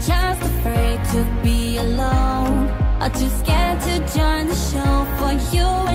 just afraid to be alone. Are too scared to join the show for you.